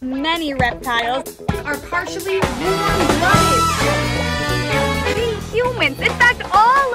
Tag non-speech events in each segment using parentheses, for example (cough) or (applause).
Many reptiles are partially warm-blooded. We humans, in fact, all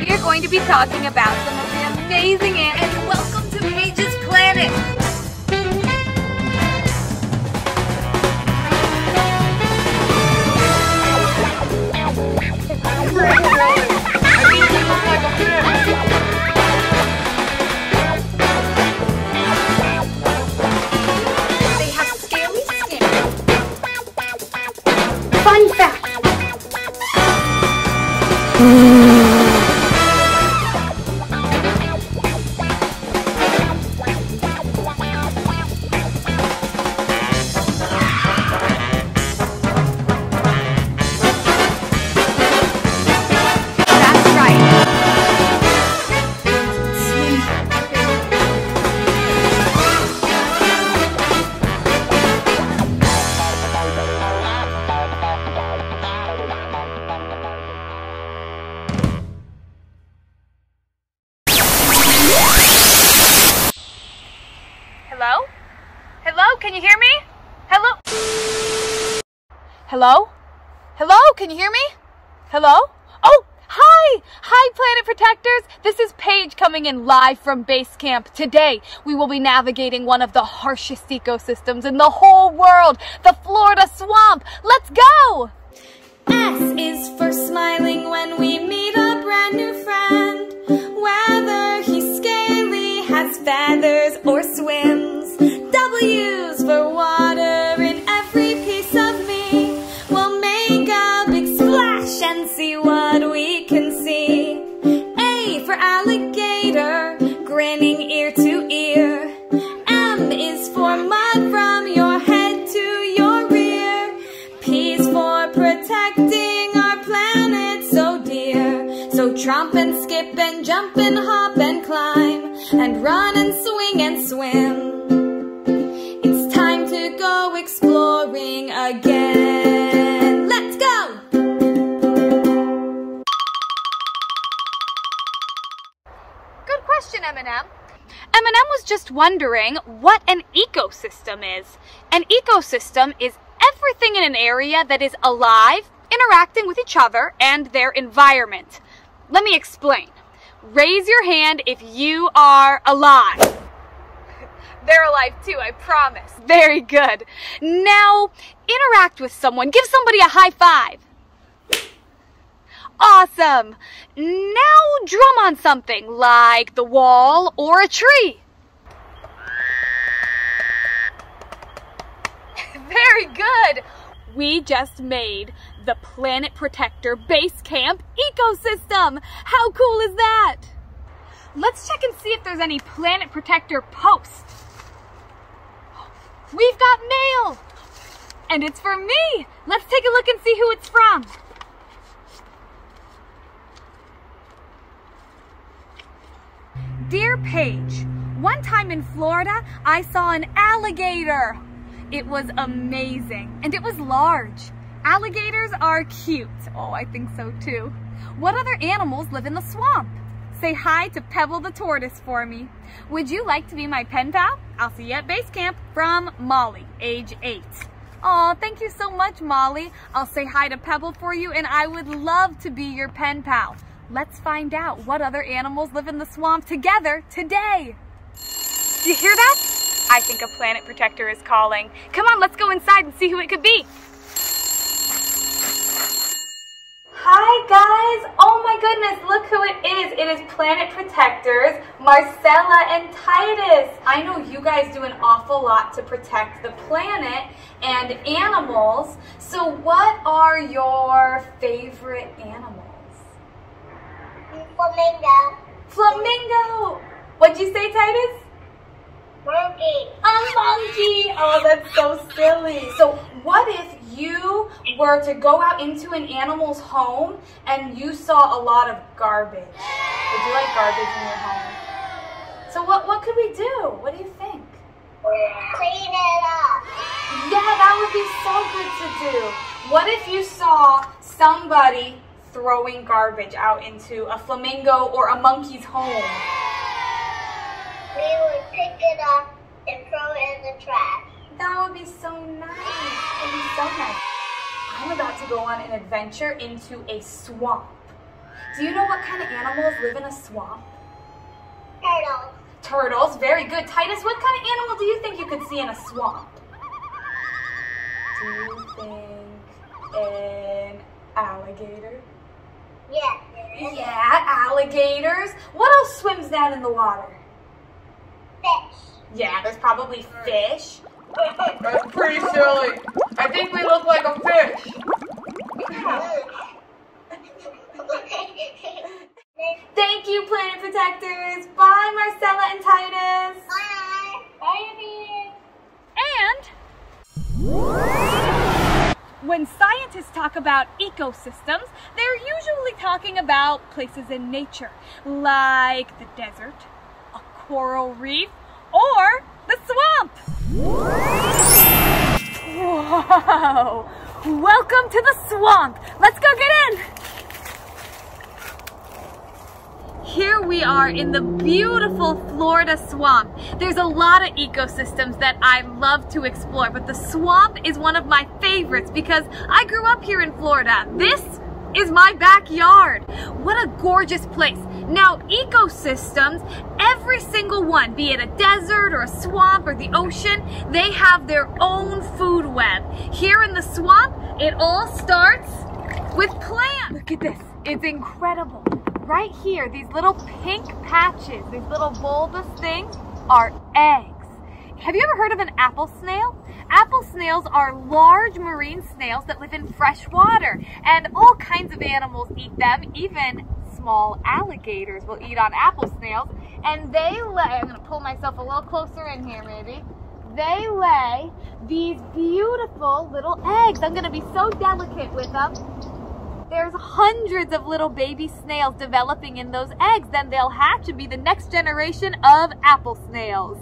We are going to be talking about some of the amazing animals. And welcome to Paige's Planet. (laughs) Hello? Oh, hi! Hi, Planet Protectors! This is Paige coming in live from base camp. Today, we will be navigating one of the harshest ecosystems in the whole world, the Florida swamp. Let's go! S is for smiling when we meet a brand new friend. Whether he's scaly, has feathers, or swims. W's grinning ear to ear. M is for mud from your head to your rear. P's for protecting our planet so dear. So tromp and skip and jump and hop and climb and run and swing and swim. Just wondering what an ecosystem is. An ecosystem is everything in an area that is alive, interacting with each other and their environment. Let me explain. Raise your hand if you are alive. (laughs) They're alive too, I promise. Very good. Now, interact with someone. Give somebody a high five. Awesome. Now drum on something like the wall or a tree. Very good. We just made the Planet Protector Base Camp ecosystem. How cool is that? Let's check and see if there's any Planet Protector posts. We've got mail. And it's for me. Let's take a look and see who it's from. Dear Paige, one time in Florida, I saw an alligator. It was amazing and it was large. Alligators are cute. Oh, I think so too. What other animals live in the swamp? Say hi to Pebble the tortoise for me. Would you like to be my pen pal? I'll see you at base camp from Molly, age eight. Aw, thank you so much, Molly. I'll say hi to Pebble for you and I would love to be your pen pal. Let's find out what other animals live in the swamp together today. Do you hear that? I think a planet protector is calling. Come on, let's go inside and see who it could be. Hi guys! Oh my goodness, look who it is. It is Planet Protectors, Marcella and Titus. I know you guys do an awful lot to protect the planet and animals. So what are your favorite animals? Flamingo. Flamingo! What'd you say, Titus? Monkey. A monkey! Oh, that's so silly. So, what if you were to go out into an animal's home and you saw a lot of garbage? Would you like garbage in your home? So, what, what could we do? What do you think? Clean it up. Yeah, that would be so good to do. What if you saw somebody throwing garbage out into a flamingo or a monkey's home? We would pick it up and throw it in the trash. That would be so nice. That would be so nice. I'm about to go on an adventure into a swamp. Do you know what kind of animals live in a swamp? Turtle. Turtles, very good. Titus, what kind of animal do you think you could see in a swamp? Do you think an alligator? Yes. Yeah, alligators. What else swims down in the water? Fish. Yeah, there's probably fish. That's pretty silly. I think we look like a fish. (laughs) Thank you, Planet Protectors. Bye, Marcella and Titus. Bye. Bye, And when scientists talk about ecosystems, they're usually talking about places in nature, like the desert, a coral reef, or the swamp. Whoa! Welcome to the swamp. Let's go get in. Here we are in the beautiful Florida swamp. There's a lot of ecosystems that I love to explore, but the swamp is one of my favorites because I grew up here in Florida. This is my backyard. What a gorgeous place. Now, ecosystems, every single one, be it a desert or a swamp or the ocean, they have their own food web. Here in the swamp, it all starts with plants. Look at this. It's incredible. Right here, these little pink patches, these little bulbous things are eggs. Have you ever heard of an apple snail? Apple snails are large marine snails that live in fresh water, and all kinds of animals eat them, even small alligators will eat on apple snails, and they lay, I'm gonna pull myself a little closer in here maybe, they lay these beautiful little eggs. I'm gonna be so delicate with them. There's hundreds of little baby snails developing in those eggs. Then they'll hatch and be the next generation of apple snails.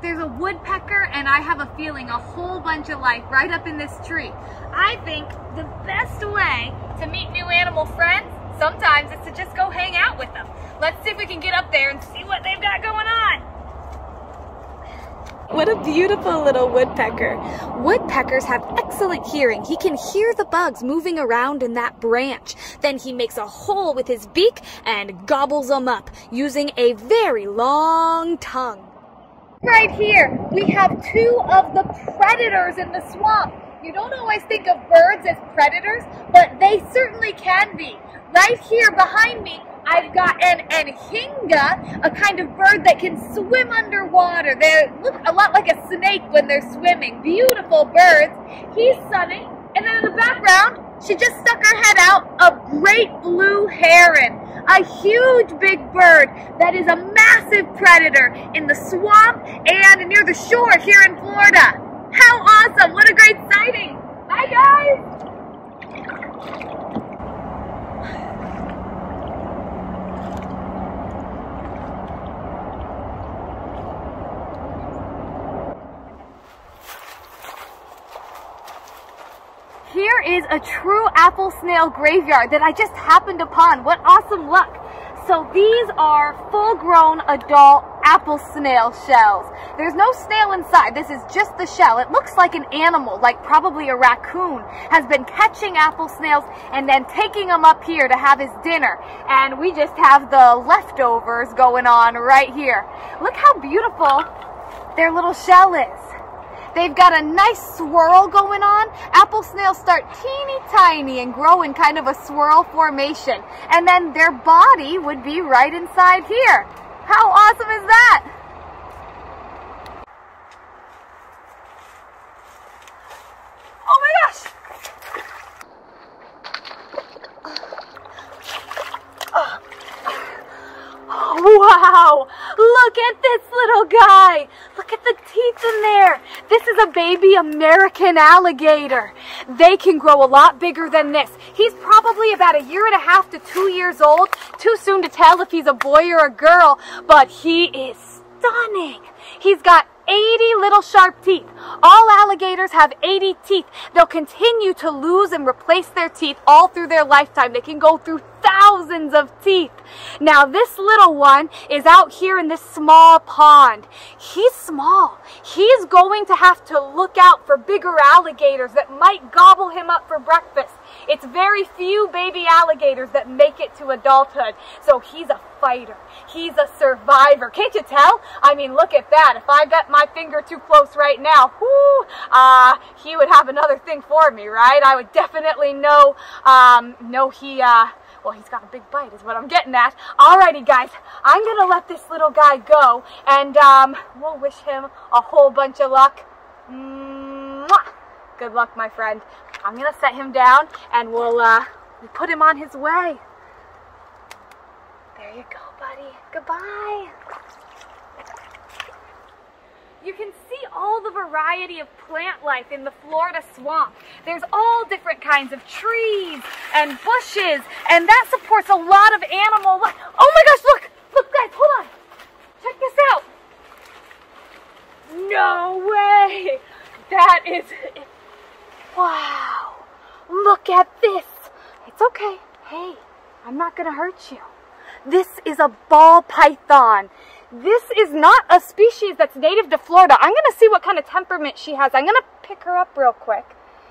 There's a woodpecker, and I have a feeling a whole bunch of life right up in this tree. I think the best way to meet new animal friends sometimes it's to just go hang out with them. Let's see if we can get up there and see what they've got going on. What a beautiful little woodpecker. Woodpeckers have excellent hearing. He can hear the bugs moving around in that branch. Then he makes a hole with his beak and gobbles them up using a very long tongue. Right here, we have two of the predators in the swamp. You don't always think of birds as predators, but they certainly can be. Right here behind me, I've got an anhinga, a kind of bird that can swim underwater. They look a lot like a snake when they're swimming. Beautiful birds. He's sunning. And then in the background, she just stuck her head out, a great blue heron. A huge big bird that is a massive predator in the swamp and near the shore here in Florida. How awesome! What a great sighting! Bye guys! Here is a true apple snail graveyard that I just happened upon. What awesome luck. So these are full-grown adult apple snail shells. There's no snail inside. This is just the shell. It looks like an animal, like probably a raccoon, has been catching apple snails and then taking them up here to have his dinner. And we just have the leftovers going on right here. Look how beautiful their little shell is. They've got a nice swirl going on. Apple snails start teeny tiny and grow in kind of a swirl formation. And then their body would be right inside here. How awesome is that? Oh my gosh! Wow! Look at this little guy! Look at the teeth in there! This is a baby American alligator. They can grow a lot bigger than this. He's probably about a year and a half to two years old. Too soon to tell if he's a boy or a girl, but he is stunning. He's got 80 little sharp teeth. All alligators have 80 teeth. They'll continue to lose and replace their teeth all through their lifetime. They can go through thousands of teeth. Now this little one is out here in this small pond. He's small. He's going to have to look out for bigger alligators that might gobble him up for breakfast. It's very few baby alligators that make it to adulthood. So he's a fighter. He's a survivor. Can't you tell? I mean, look at that. If I got my finger too close right now, whoo, uh, he would have another thing for me, right? I would definitely know, um, know he, uh, well, he's got a big bite is what I'm getting at. Alrighty, guys, I'm gonna let this little guy go, and um, we'll wish him a whole bunch of luck. Mwah! Good luck, my friend. I'm gonna set him down, and we'll uh, we'll put him on his way. There you go, buddy. Goodbye. You can see all the variety of plant life in the Florida swamp. There's all different kinds of trees and bushes, and that supports a lot of animal life. Oh my gosh, look! Look, guys, hold on. Check this out. No way! That is. (laughs) Wow. Look at this. It's okay. Hey, I'm not going to hurt you. This is a ball python. This is not a species that's native to Florida. I'm going to see what kind of temperament she has. I'm going to pick her up real quick.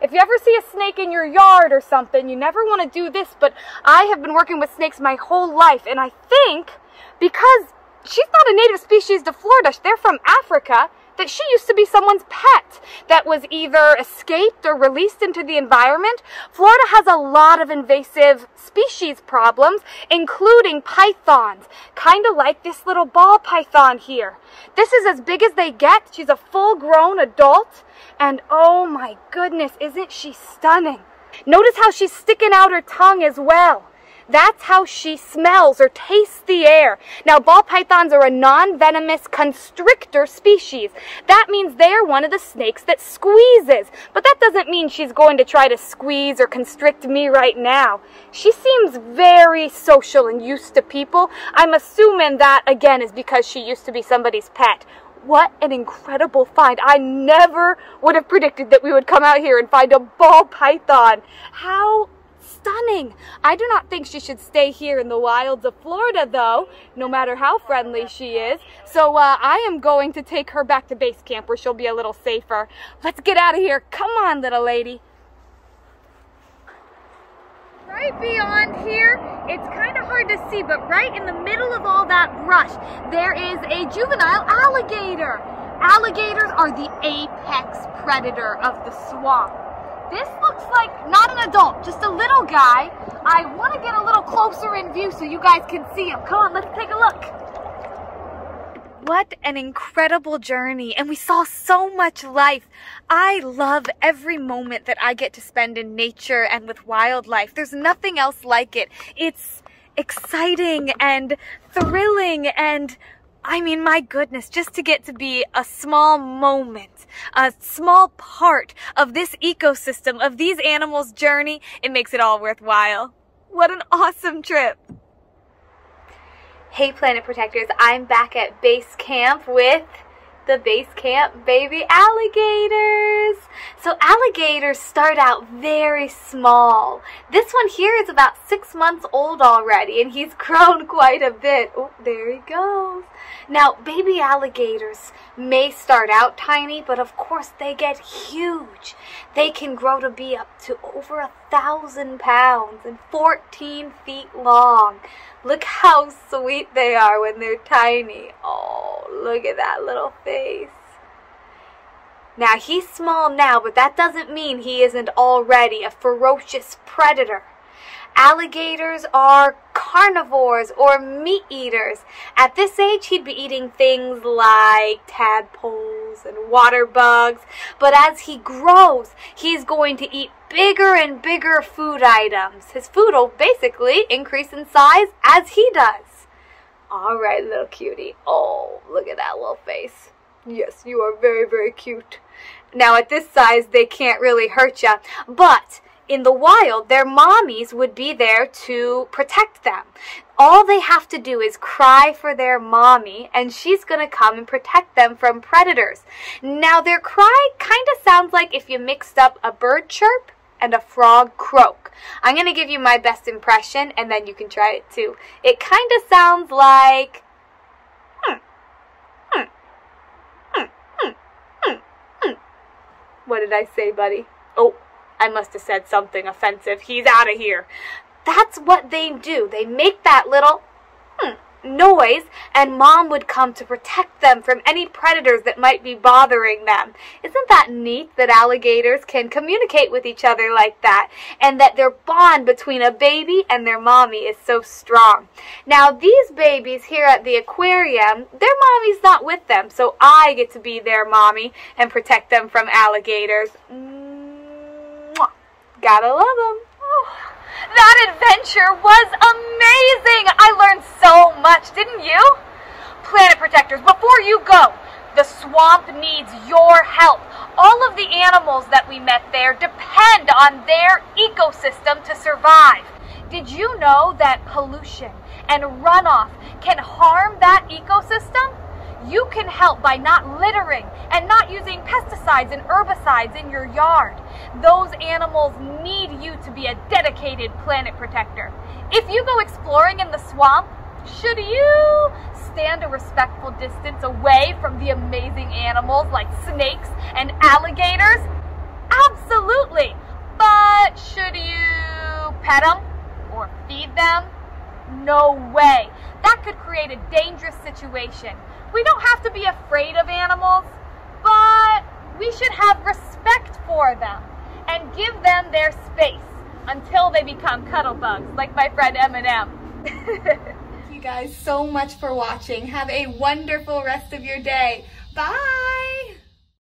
If you ever see a snake in your yard or something, you never want to do this, but I have been working with snakes my whole life, and I think because she's not a native species to Florida, they're from Africa, that she used to be someone's pet that was either escaped or released into the environment. Florida has a lot of invasive species problems, including pythons, kind of like this little ball python here. This is as big as they get. She's a full grown adult, and oh my goodness, isn't she stunning? Notice how she's sticking out her tongue as well. That's how she smells or tastes the air. Now, ball pythons are a non-venomous constrictor species. That means they're one of the snakes that squeezes. But that doesn't mean she's going to try to squeeze or constrict me right now. She seems very social and used to people. I'm assuming that, again, is because she used to be somebody's pet. What an incredible find. I never would have predicted that we would come out here and find a ball python. How stunning. I do not think she should stay here in the wilds of Florida, though, no matter how friendly she is. So uh, I am going to take her back to base camp where she'll be a little safer. Let's get out of here. Come on, little lady. Right beyond here, it's kind of hard to see, but right in the middle of all that brush, there is a juvenile alligator. Alligators are the apex predator of the swamp. This looks like not an adult, just a little guy. I want to get a little closer in view so you guys can see him. Come on, let's take a look. What an incredible journey, and we saw so much life. I love every moment that I get to spend in nature and with wildlife. There's nothing else like it. It's exciting and thrilling and I mean, my goodness, just to get to be a small moment, a small part of this ecosystem, of these animals' journey, it makes it all worthwhile. What an awesome trip. Hey, Planet Protectors, I'm back at base camp with the base camp baby alligators. So alligators start out very small. This one here is about six months old already and he's (laughs) grown quite a bit. Oh, there he goes. Now, baby alligators may start out tiny, but of course they get huge. They can grow to be up to over a thousand pounds and 14 feet long. Look how sweet they are when they're tiny. Oh, look at that little face. Now, he's small now, but that doesn't mean he isn't already a ferocious predator. Alligators are carnivores or meat eaters. At this age, he'd be eating things like tadpoles and water bugs. But as he grows, he's going to eat bigger and bigger food items. His food will basically increase in size as he does. All right, little cutie. Oh, look at that little face. Yes, you are very, very cute. Now, at this size, they can't really hurt you. But in the wild, their mommies would be there to protect them. All they have to do is cry for their mommy, and she's gonna come and protect them from predators. Now, their cry kind of sounds like if you mixed up a bird chirp and a frog croak. I'm gonna give you my best impression, and then you can try it too. It kind of sounds like. Hmm, hmm, hmm. What did I say, buddy? Oh, I must have said something offensive. He's out of here. That's what they do. They make that little hmm, noise, and mom would come to protect them from any predators that might be bothering them. Isn't that neat that alligators can communicate with each other like that, and that their bond between a baby and their mommy is so strong? Now, these babies here at the aquarium, their mommy's not with them, so I get to be their mommy and protect them from alligators. Gotta love them. That adventure was amazing. I learned so much, didn't you? Planet Protectors, before you go, the swamp needs your help. All of the animals that we met there depend on their ecosystem to survive. Did you know that pollution and runoff can harm that ecosystem? You can help by not littering and not using pesticides and herbicides in your yard. Those animals need you to be a dedicated planet protector. If you go exploring in the swamp, should you stand a respectful distance away from the amazing animals like snakes and alligators? Absolutely. But should you pet them or feed them? No way. That could create a dangerous situation. We don't have to be afraid of animals, but we should have respect for them and give them their space until they become cuddle bugs, like my friend Eminem. Thank (laughs) you guys so much for watching. Have a wonderful rest of your day. Bye!